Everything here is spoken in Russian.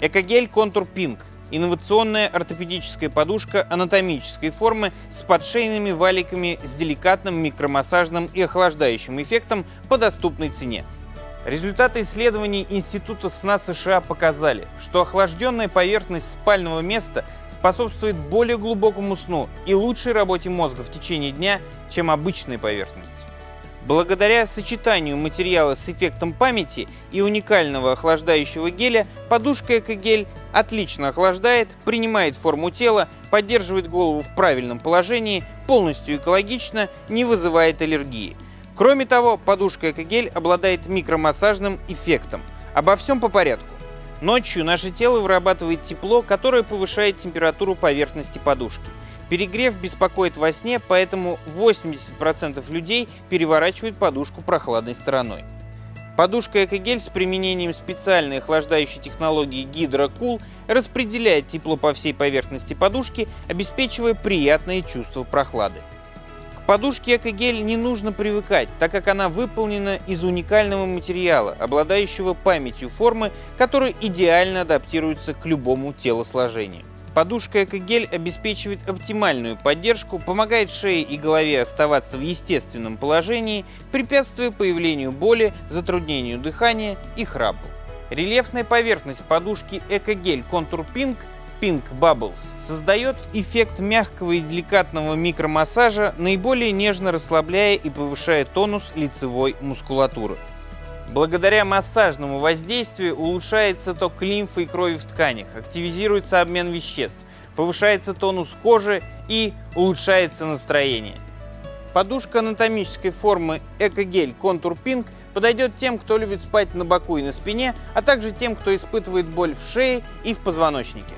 Экогель Контур Пинк – инновационная ортопедическая подушка анатомической формы с подшейными валиками с деликатным микромассажным и охлаждающим эффектом по доступной цене. Результаты исследований Института сна США показали, что охлажденная поверхность спального места способствует более глубокому сну и лучшей работе мозга в течение дня, чем обычная поверхность. Благодаря сочетанию материала с эффектом памяти и уникального охлаждающего геля, подушка Экогель отлично охлаждает, принимает форму тела, поддерживает голову в правильном положении, полностью экологично, не вызывает аллергии – Кроме того, подушка Экогель обладает микромассажным эффектом. Обо всем по порядку. Ночью наше тело вырабатывает тепло, которое повышает температуру поверхности подушки. Перегрев беспокоит во сне, поэтому 80% людей переворачивают подушку прохладной стороной. Подушка Экогель с применением специальной охлаждающей технологии GydroCool распределяет тепло по всей поверхности подушки, обеспечивая приятное чувство прохлады подушке Экогель не нужно привыкать, так как она выполнена из уникального материала, обладающего памятью формы, который идеально адаптируется к любому телосложению. Подушка Экогель обеспечивает оптимальную поддержку, помогает шее и голове оставаться в естественном положении, препятствуя появлению боли, затруднению дыхания и храпу. Рельефная поверхность подушки Экогель Contour Pink Pink Bubbles создает эффект мягкого и деликатного микромассажа, наиболее нежно расслабляя и повышая тонус лицевой мускулатуры. Благодаря массажному воздействию улучшается ток лимфы и крови в тканях, активизируется обмен веществ, повышается тонус кожи и улучшается настроение. Подушка анатомической формы Экогель Contour Pink подойдет тем, кто любит спать на боку и на спине, а также тем, кто испытывает боль в шее и в позвоночнике.